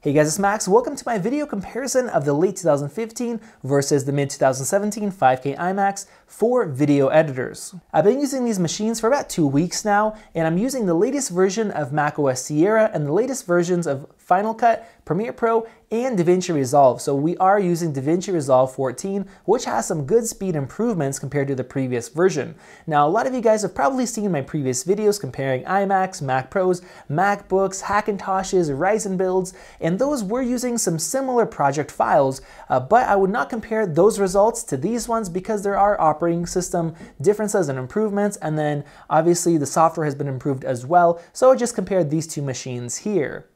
Hey guys, it's Max. Welcome to my video comparison of the late 2015 versus the mid 2017 5K iMacs for video editors. I've been using these machines for about two weeks now, and I'm using the latest version of macOS Sierra and the latest versions of Final Cut, Premiere Pro, and DaVinci Resolve. So we are using DaVinci Resolve 14, which has some good speed improvements compared to the previous version. Now, a lot of you guys have probably seen my previous videos comparing iMacs, Mac Pros, MacBooks, Hackintoshes, Ryzen builds, and those were using some similar project files, uh, but I would not compare those results to these ones because there are operating system differences and improvements, and then obviously the software has been improved as well, so I just compared these two machines here.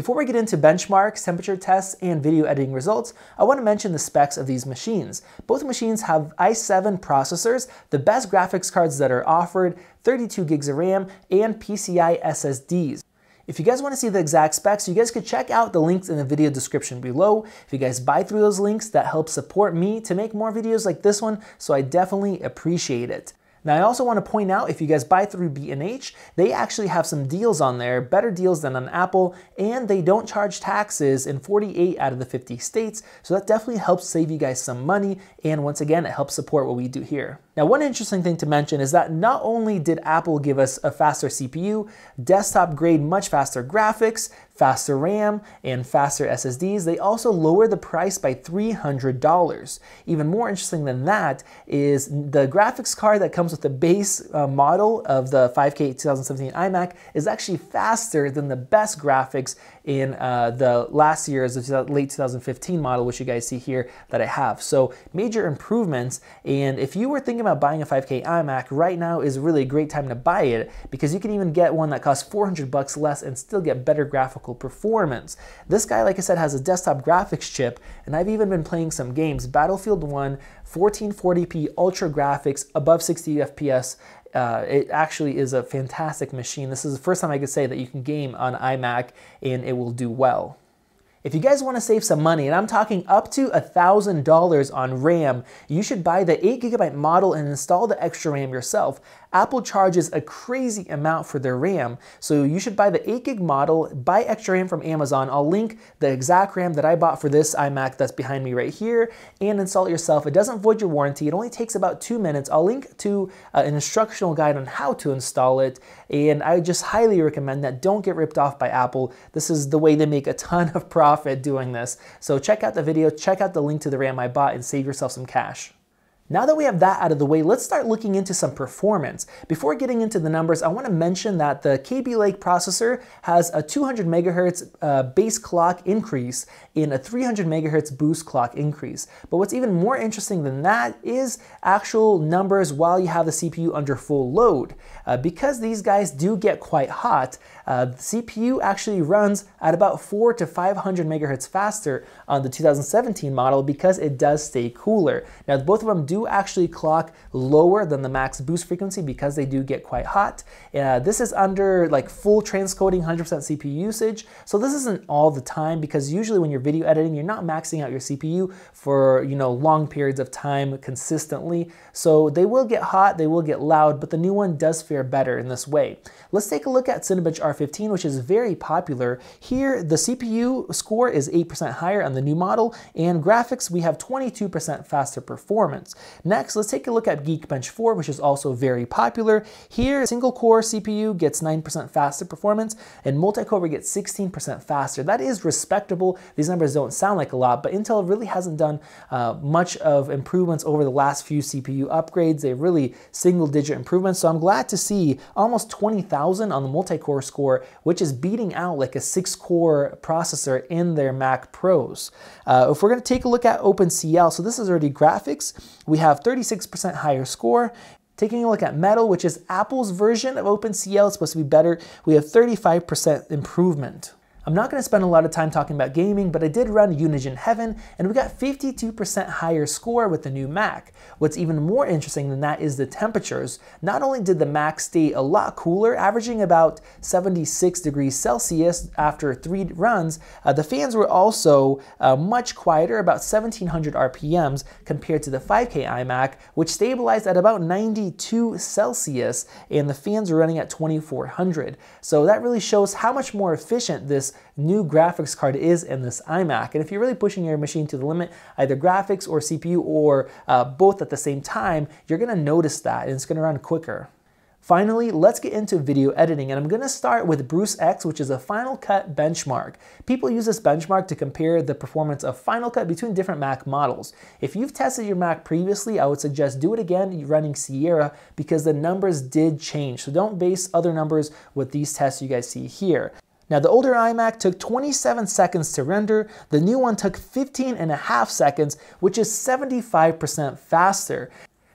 Before we get into benchmarks, temperature tests, and video editing results, I want to mention the specs of these machines. Both machines have i7 processors, the best graphics cards that are offered, 32 gigs of RAM, and PCI SSDs. If you guys want to see the exact specs, you guys could check out the links in the video description below. If you guys buy through those links, that helps support me to make more videos like this one, so I definitely appreciate it. Now I also want to point out if you guys buy through B&H, they actually have some deals on there, better deals than on Apple, and they don't charge taxes in 48 out of the 50 states, so that definitely helps save you guys some money, and once again, it helps support what we do here. Now one interesting thing to mention is that not only did Apple give us a faster CPU, desktop grade much faster graphics, faster RAM, and faster SSDs, they also lowered the price by $300. Even more interesting than that is the graphics card that comes with the base uh, model of the 5K 2017 iMac is actually faster than the best graphics in uh, the last year's late 2015 model, which you guys see here that I have. So major improvements. And if you were thinking about buying a 5K iMac, right now is really a great time to buy it because you can even get one that costs 400 bucks less and still get better graphical graphical performance. This guy, like I said, has a desktop graphics chip, and I've even been playing some games. Battlefield 1, 1440p ultra graphics, above 60 FPS. Uh, it actually is a fantastic machine. This is the first time I could say that you can game on iMac and it will do well. If you guys want to save some money, and I'm talking up to $1,000 on RAM, you should buy the 8GB model and install the extra RAM yourself. Apple charges a crazy amount for their RAM, so you should buy the 8 gig model, buy extra RAM from Amazon. I'll link the exact RAM that I bought for this iMac that's behind me right here, and install it yourself. It doesn't void your warranty. It only takes about two minutes. I'll link to uh, an instructional guide on how to install it, and I just highly recommend that. Don't get ripped off by Apple. This is the way they make a ton of profit doing this. So check out the video, check out the link to the RAM I bought, and save yourself some cash. Now that we have that out of the way, let's start looking into some performance. Before getting into the numbers, I want to mention that the Kaby Lake processor has a 200 megahertz uh, base clock increase in a 300 megahertz boost clock increase. But what's even more interesting than that is actual numbers while you have the CPU under full load. Uh, because these guys do get quite hot, uh, the CPU actually runs at about 4 to 500 megahertz faster on the 2017 model because it does stay cooler. Now both of them do actually clock lower than the max boost frequency because they do get quite hot. Uh, this is under like full transcoding 100% CPU usage. So this isn't all the time because usually when you're video editing, you're not maxing out your CPU for you know long periods of time consistently. So they will get hot, they will get loud, but the new one does fare better in this way. Let's take a look at Cinebench R15, which is very popular. Here, the CPU score is 8% higher on the new model, and graphics, we have 22% faster performance. Next, let's take a look at Geekbench 4, which is also very popular. Here, single core CPU gets 9% faster performance, and multi-core gets 16% faster. That is respectable. These numbers don't sound like a lot, but Intel really hasn't done uh, much of improvements over the last few CPU upgrades. They're really single-digit improvements, so I'm glad to see almost 20,000 on the multi-core score, which is beating out like a six-core processor in their Mac Pros. Uh, if we're to take a look at OpenCL, so this is already graphics, we have 36% higher score. Taking a look at Metal, which is Apple's version of OpenCL, it's supposed to be better, we have 35% improvement. I'm not going to spend a lot of time talking about gaming, but I did run Unigine Heaven, and we got 52% higher score with the new Mac. What's even more interesting than that is the temperatures. Not only did the Mac stay a lot cooler, averaging about 76 degrees Celsius after three runs, uh, the fans were also uh, much quieter, about 1700 RPMs compared to the 5K iMac, which stabilized at about 92 Celsius, and the fans were running at 2400. So that really shows how much more efficient this new graphics card is in this iMac. And if you're really pushing your machine to the limit, either graphics or CPU or uh, both at the same time, you're gonna notice that and it's gonna run quicker. Finally, let's get into video editing, and I'm gonna start with Bruce X, which is a Final Cut benchmark. People use this benchmark to compare the performance of Final Cut between different Mac models. If you've tested your Mac previously, I would suggest do it again running Sierra because the numbers did change. So don't base other numbers with these tests you guys see here. Now the older iMac took 27 seconds to render, the new one took 15 and a half seconds, which is 75% faster.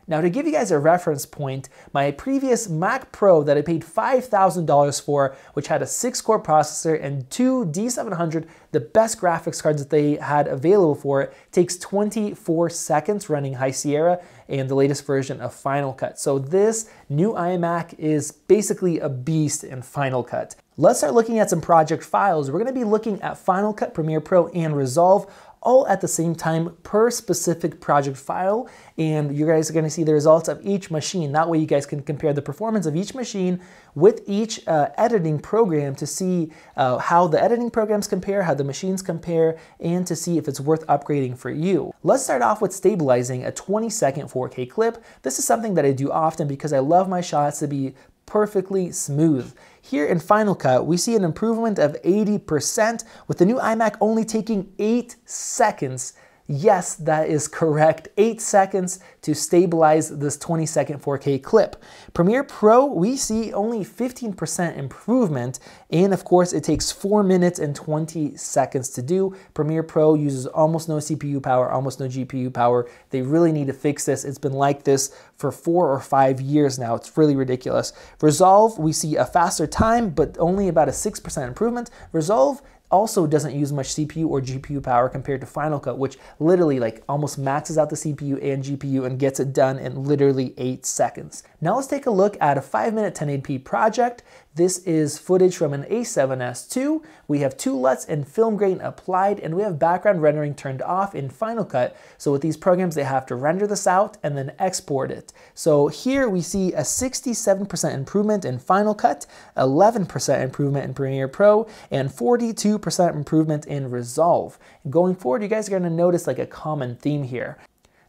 Now to give you guys a reference point, my previous Mac Pro that I paid $5,000 for, which had a six core processor and two D700, the best graphics cards that they had available for it, takes 24 seconds running High Sierra and the latest version of Final Cut. So this new iMac is basically a beast in Final Cut. Let's start looking at some project files. We're gonna be looking at Final Cut, Premiere Pro, and Resolve all at the same time per specific project file. And you guys are gonna see the results of each machine. That way you guys can compare the performance of each machine with each uh, editing program to see uh, how the editing programs compare, how the machines compare, and to see if it's worth upgrading for you. Let's start off with stabilizing a 20 second 4K clip. This is something that I do often because I love my shots to be perfectly smooth. Here in Final Cut, we see an improvement of 80% with the new iMac only taking 8 seconds Yes, that is correct. Eight seconds to stabilize this 20 second 4K clip. Premiere Pro, we see only 15% improvement. And of course, it takes four minutes and 20 seconds to do. Premiere Pro uses almost no CPU power, almost no GPU power. They really need to fix this. It's been like this for four or five years now. It's really ridiculous. Resolve, we see a faster time, but only about a 6% improvement. Resolve, also doesn't use much CPU or GPU power compared to Final Cut, which literally like almost maxes out the CPU and GPU and gets it done in literally eight seconds. Now let's take a look at a five minute 1080p project. This is footage from an A7S II. We have two LUTs and film grain applied, and we have background rendering turned off in Final Cut. So with these programs, they have to render this out and then export it. So here we see a 67% improvement in Final Cut, 11% improvement in Premiere Pro, and 42% improvement in Resolve. Going forward, you guys are gonna notice like a common theme here.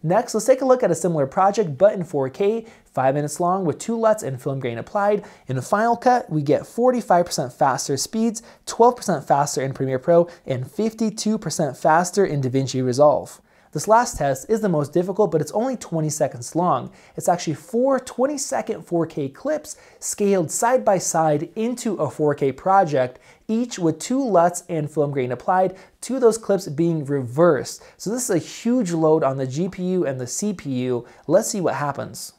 Next, let's take a look at a similar project, but in 4K, 5 minutes long with two LUTs and film grain applied. In Final Cut, we get 45% faster speeds, 12% faster in Premiere Pro, and 52% faster in DaVinci Resolve. This last test is the most difficult, but it's only 20 seconds long. It's actually four 20 second 4K clips scaled side by side into a 4K project, each with two LUTs and film grain applied, to those clips being reversed. So this is a huge load on the GPU and the CPU. Let's see what happens.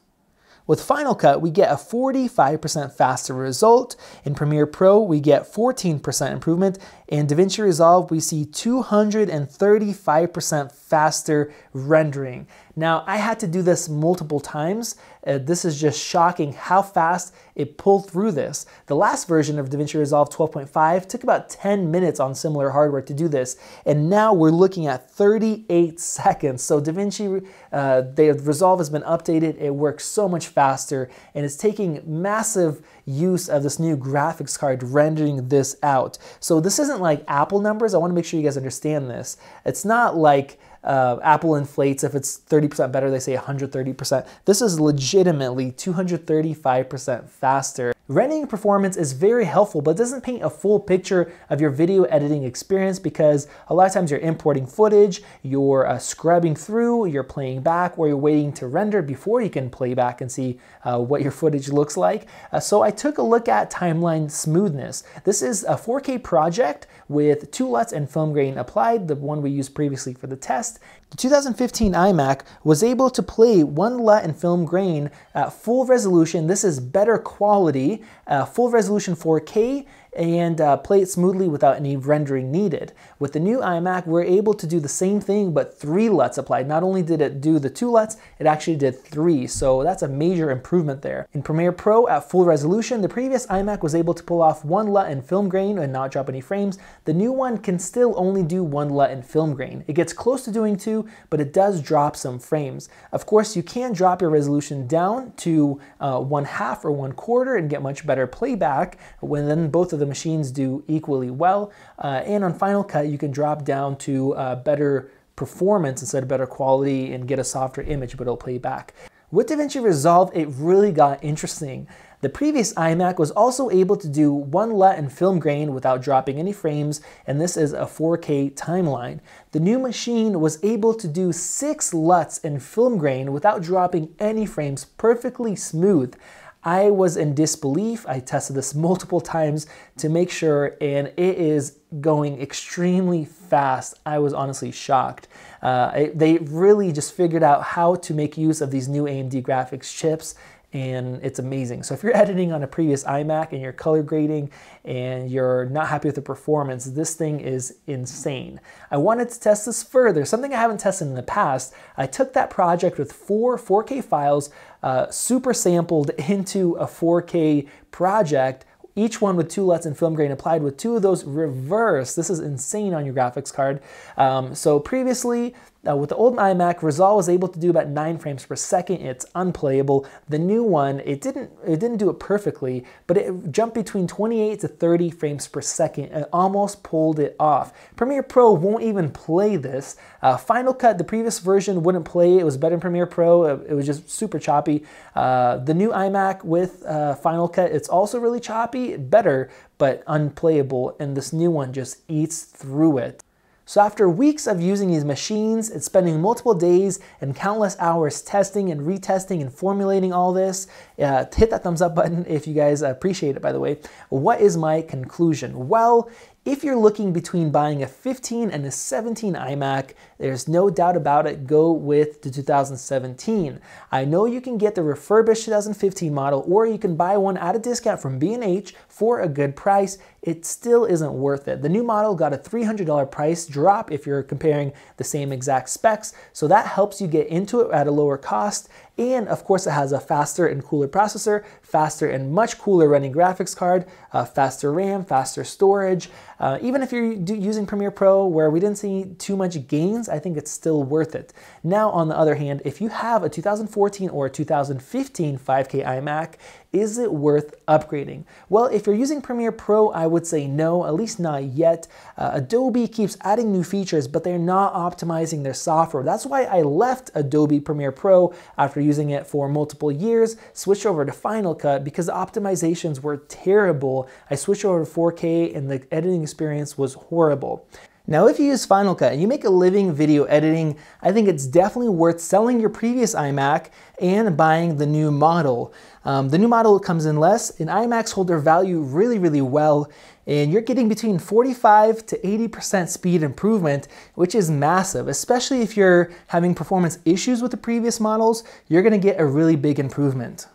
With Final Cut, we get a 45% faster result. In Premiere Pro, we get 14% improvement. In DaVinci Resolve, we see 235% faster rendering. Now, I had to do this multiple times. Uh, this is just shocking how fast it pulled through this. The last version of DaVinci Resolve 12.5 took about 10 minutes on similar hardware to do this, and now we're looking at 38 seconds. So DaVinci uh, Resolve has been updated, it works so much faster, and it's taking massive use of this new graphics card rendering this out. So this isn't like Apple numbers, I wanna make sure you guys understand this. It's not like uh, Apple inflates if it's 30% better, they say 130%. This is legitimately 235% faster. Rendering performance is very helpful, but doesn't paint a full picture of your video editing experience because a lot of times you're importing footage, you're uh, scrubbing through, you're playing back, or you're waiting to render before you can play back and see uh, what your footage looks like. Uh, so I took a look at timeline smoothness. This is a 4K project with two LUTs and film grain applied, the one we used previously for the test. The 2015 iMac was able to play one LUT and film grain at full resolution. This is better quality, uh, full resolution 4K and uh, play it smoothly without any rendering needed. With the new iMac, we're able to do the same thing, but three LUTs applied. Not only did it do the two LUTs, it actually did three, so that's a major improvement there. In Premiere Pro at full resolution, the previous iMac was able to pull off one LUT in film grain and not drop any frames. The new one can still only do one LUT in film grain. It gets close to doing two, but it does drop some frames. Of course, you can drop your resolution down to uh, one half or one quarter and get much better playback when then both of them machines do equally well. Uh, and on Final Cut, you can drop down to uh, better performance instead of better quality and get a softer image, but it'll play back. With DaVinci Resolve, it really got interesting. The previous iMac was also able to do one LUT in film grain without dropping any frames, and this is a 4K timeline. The new machine was able to do six LUTs in film grain without dropping any frames perfectly smooth. I was in disbelief. I tested this multiple times to make sure, and it is going extremely fast. I was honestly shocked. Uh, they really just figured out how to make use of these new AMD graphics chips and it's amazing. So if you're editing on a previous iMac and you're color grading and you're not happy with the performance, this thing is insane. I wanted to test this further, something I haven't tested in the past. I took that project with four 4K files, uh, super sampled into a 4K project each one with two LUTs and film grain applied with two of those reverse. This is insane on your graphics card. Um, so previously, uh, with the old iMac, Resolve was able to do about nine frames per second. It's unplayable. The new one, it didn't it didn't do it perfectly, but it jumped between 28 to 30 frames per second and almost pulled it off. Premiere Pro won't even play this. Uh, Final Cut, the previous version wouldn't play. It was better in Premiere Pro. It, it was just super choppy. Uh, the new iMac with uh, Final Cut, it's also really choppy, better, but unplayable. And this new one just eats through it. So after weeks of using these machines and spending multiple days and countless hours testing and retesting and formulating all this, uh, hit that thumbs up button if you guys appreciate it, by the way. What is my conclusion? Well, if you're looking between buying a 15 and a 17 iMac, there's no doubt about it, go with the 2017. I know you can get the refurbished 2015 model or you can buy one at a discount from B&H for a good price. It still isn't worth it. The new model got a $300 price drop if you're comparing the same exact specs, so that helps you get into it at a lower cost and of course, it has a faster and cooler processor, faster and much cooler running graphics card, uh, faster RAM, faster storage. Uh, even if you're using Premiere Pro where we didn't see too much gains, I think it's still worth it. Now, on the other hand, if you have a 2014 or a 2015 5K iMac, is it worth upgrading? Well, if you're using Premiere Pro, I would say no, at least not yet. Uh, Adobe keeps adding new features, but they're not optimizing their software. That's why I left Adobe Premiere Pro after using it for multiple years, switched over to Final Cut because the optimizations were terrible. I switched over to 4K and the editing experience was horrible. Now, if you use Final Cut and you make a living video editing, I think it's definitely worth selling your previous iMac and buying the new model. Um, the new model comes in less, and iMacs hold their value really, really well, and you're getting between 45 to 80% speed improvement, which is massive, especially if you're having performance issues with the previous models, you're gonna get a really big improvement.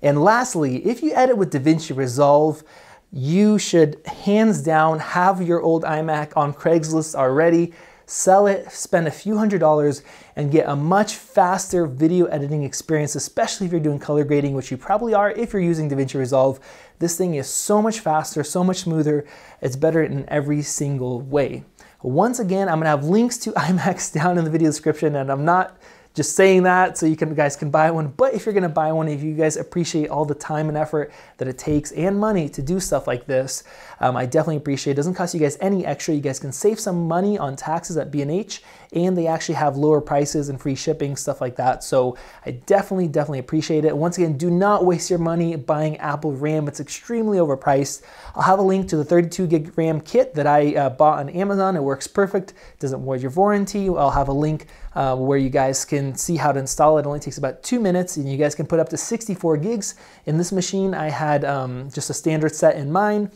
And lastly, if you edit with DaVinci Resolve, you should hands down have your old iMac on Craigslist already, sell it, spend a few hundred dollars, and get a much faster video editing experience, especially if you're doing color grading, which you probably are if you're using DaVinci Resolve. This thing is so much faster, so much smoother. It's better in every single way. Once again, I'm gonna have links to iMacs down in the video description, and I'm not just saying that so you can, guys can buy one. But if you're gonna buy one, if you guys appreciate all the time and effort that it takes and money to do stuff like this, um, I definitely appreciate it. It doesn't cost you guys any extra. You guys can save some money on taxes at B&H and they actually have lower prices and free shipping, stuff like that. So I definitely, definitely appreciate it. Once again, do not waste your money buying Apple RAM. It's extremely overpriced. I'll have a link to the 32 gig RAM kit that I uh, bought on Amazon. It works perfect, doesn't void your warranty. I'll have a link uh, where you guys can see how to install it. It only takes about two minutes and you guys can put up to 64 gigs. In this machine, I had um, just a standard set in mind.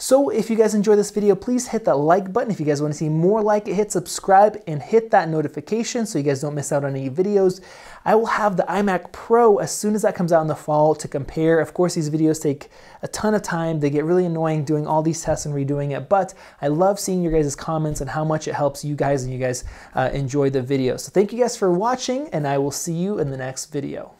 So if you guys enjoy this video, please hit that like button. If you guys want to see more like it, hit subscribe and hit that notification so you guys don't miss out on any videos. I will have the iMac Pro as soon as that comes out in the fall to compare. Of course, these videos take a ton of time. They get really annoying doing all these tests and redoing it, but I love seeing your guys' comments and how much it helps you guys and you guys uh, enjoy the video. So thank you guys for watching and I will see you in the next video.